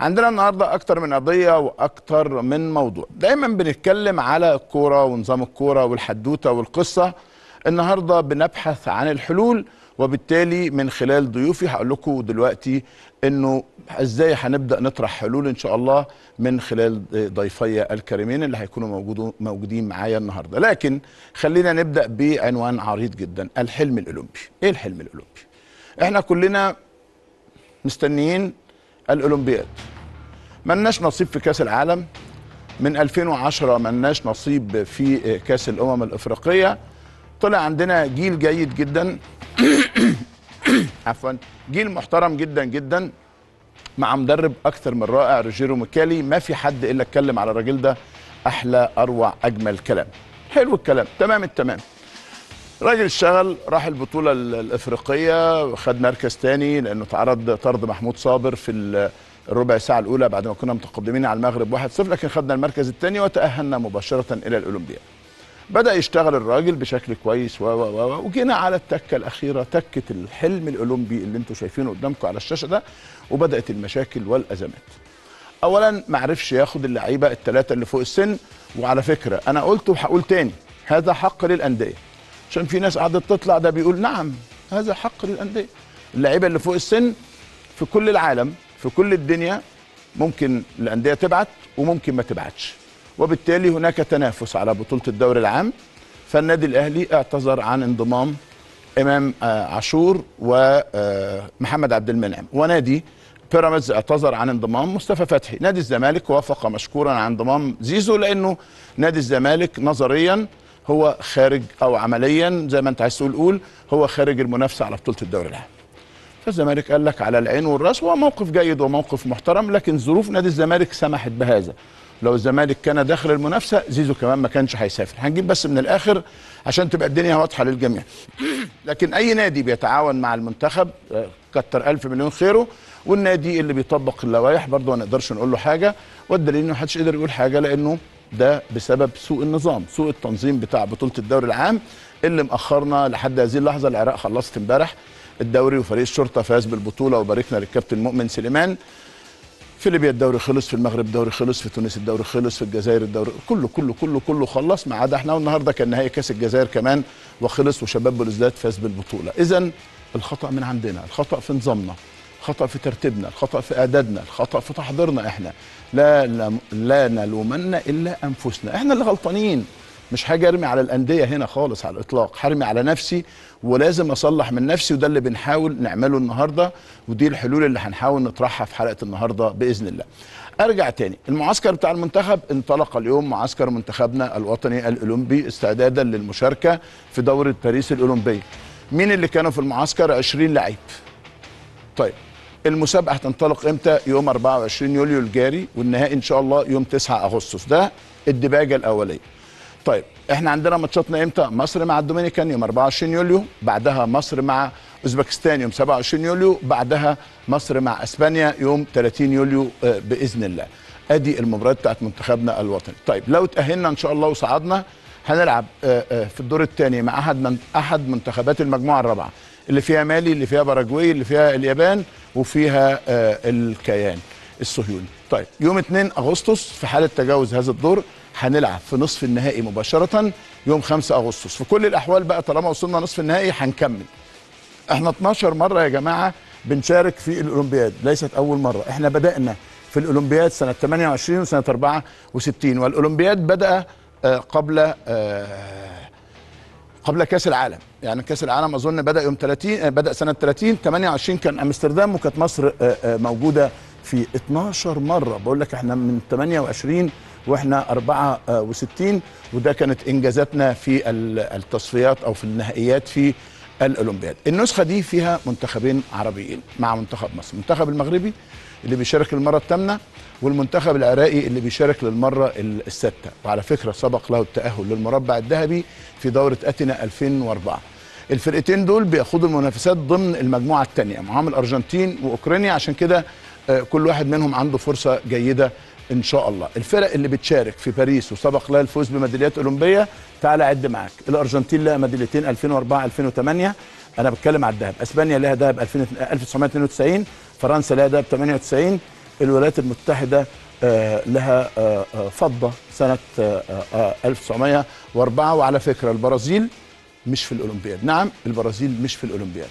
عندنا النهارده أكتر من قضية وأكتر من موضوع. دايما بنتكلم على الكورة ونظام الكورة والحدوتة والقصة. النهارده بنبحث عن الحلول وبالتالي من خلال ضيوفي هقول لكم دلوقتي إنه إزاي هنبدأ نطرح حلول إن شاء الله من خلال ضيفي الكريمين اللي هيكونوا موجودين معايا النهارده. لكن خلينا نبدأ بعنوان عريض جدا الحلم الأولمبي. إيه الحلم الأولمبي؟ إحنا كلنا مستنيين الأولمبياد. ملناش نصيب في كأس العالم. من 2010 ملناش نصيب في كأس الأمم الأفريقية. طلع عندنا جيل جيد جدا. عفوا جيل محترم جدا جدا. مع مدرب أكثر من رائع روجيرو ميكالي. ما في حد إلا اتكلم على الراجل ده. أحلى أروع أجمل كلام. حلو الكلام. تمام التمام. راجل اشتغل راح البطولة الإفريقية خد مركز تاني لأنه تعرض طرد محمود صابر في الربع ساعة الأولى بعد ما كنا متقدمين على المغرب 1-0 لكن خدنا المركز الثاني وتأهلنا مباشرة إلى الأولمبياد. بدأ يشتغل الراجل بشكل كويس و و و وجينا على التكة الأخيرة تكة الحلم الأولمبي اللي أنتم شايفينه قدامكم على الشاشة ده وبدأت المشاكل والأزمات. أولا ما عرفش ياخد اللعيبة الثلاثة اللي فوق السن وعلى فكرة أنا قلت وهقول تاني هذا حق للأندية. عشان في ناس قعدت تطلع ده بيقول نعم هذا حق للأندية اللعيبة اللي فوق السن في كل العالم في كل الدنيا ممكن الأندية تبعت وممكن ما تبعتش. وبالتالي هناك تنافس على بطولة الدوري العام. فالنادي الأهلي اعتذر عن انضمام إمام عاشور ومحمد عبد المنعم. ونادي بيراميدز اعتذر عن انضمام مصطفى فتحي. نادي الزمالك وافق مشكورا عن انضمام زيزو لأنه نادي الزمالك نظريا هو خارج أو عمليا زي ما أنت عايز تقول قول هو خارج المنافسة على بطولة الدوري العام. فالزمالك قال لك على العين والرأس هو موقف جيد وموقف محترم لكن ظروف نادي الزمالك سمحت بهذا. لو الزمالك كان داخل المنافسة زيزو كمان ما كانش هيسافر، هنجيب بس من الآخر عشان تبقى الدنيا واضحة للجميع. لكن أي نادي بيتعاون مع المنتخب كتر ألف مليون خيره والنادي اللي بيطبق اللوائح برضه ما نقدرش نقول له حاجة والدليل إنه محدش قدر يقول حاجة لأنه ده بسبب سوء النظام سوء التنظيم بتاع بطولة الدوري العام اللي مأخرنا لحد هذه اللحظة العراق خلصت امبارح الدوري وفريق الشرطة فاز بالبطولة وباركنا للكابتن مؤمن سليمان. في ليبيا الدوري خلص في المغرب الدوري خلص في تونس الدوري خلص في الجزائر الدوري كله كله كله كله خلص ما عدا إحنا. والنهاردة كان نهائي كاس الجزائر كمان وخلص وشباب بلوزداد فاز بالبطولة. إذا الخطأ من عندنا الخطأ في نظامنا الخطأ في ترتيبنا الخطأ في أعدادنا الخطأ في تحضيرنا إحنا. لا لا, لا نلومن إلا أنفسنا. إحنا اللي غلطانين. مش حاجة ارمي على الأندية هنا خالص على الإطلاق حرمي على نفسي ولازم أصلح من نفسي وده اللي بنحاول نعمله النهارده ودي الحلول اللي هنحاول نطرحها في حلقة النهارده بإذن الله. أرجع تاني المعسكر بتاع المنتخب انطلق اليوم معسكر منتخبنا الوطني الأولمبي استعدادا للمشاركة في دورة باريس الأولمبية. مين اللي كانوا في المعسكر؟ 20 لعيب. طيب المسابقة هتنطلق إمتى؟ يوم 24 يوليو الجاري والنهائي إن شاء الله يوم 9 أغسطس. ده الديباجة الأولية. طيب إحنا عندنا ماتشاتنا إمتى؟ مصر مع الدومينيكان يوم 24 يوليو بعدها مصر مع أوزبكستان يوم 27 يوليو بعدها مصر مع إسبانيا يوم 30 يوليو بإذن الله. أدي المباريات بتاعت منتخبنا الوطني. طيب لو تأهلنا إن شاء الله وصعدنا هنلعب في الدور الثاني مع أحد من أحد منتخبات المجموعة الرابعة اللي فيها مالي اللي فيها باراجواي اللي فيها اليابان وفيها الكيان الصهيوني. طيب يوم 2 أغسطس في حالة تجاوز هذا الدور هنلعب في نصف النهائي مباشرة يوم 5 أغسطس. في كل الأحوال بقى طالما وصلنا نصف النهائي هنكمل. إحنا 12 مرة يا جماعة بنشارك في الأولمبياد. ليست أول مرة. إحنا بدأنا في الأولمبياد سنة 28 وسنة 64 والأولمبياد بدأ قبل قبل كأس العالم. يعني كأس العالم أظن بدأ يوم 30 بدأ سنة 30 28 كان أمستردام وكانت مصر موجودة في 12 مرة. بقول لك إحنا من 28 وإحنا 64 وده كانت إنجازاتنا في التصفيات أو في النهائيات في الأولمبياد. النسخة دي فيها منتخبين عربيين مع منتخب مصر. المنتخب المغربي اللي بيشارك للمره الثامنة والمنتخب العراقي اللي بيشارك للمرة السادسه وعلى فكرة سبق له التأهل للمربع الذهبي في دورة اتنا 2004 الفرقتين دول بياخدوا المنافسات ضمن المجموعة الثانية معاهم الارجنتين وأوكرانيا. عشان كده كل واحد منهم عنده فرصة جيدة إن شاء الله. الفرق اللي بتشارك في باريس وسبق لها الفوز بميداليات أولمبية تعالى عد معاك. الأرجنتين لها ميداليتين 2004 2008 أنا بتكلم على الذهب إسبانيا لها ذهب 1992 فرنسا لها ذهب 98 الولايات المتحدة آه، لها آه، آه، فضة سنة آه، آه، 1904 وعلى فكرة البرازيل مش في الأولمبياد. نعم البرازيل مش في الأولمبياد.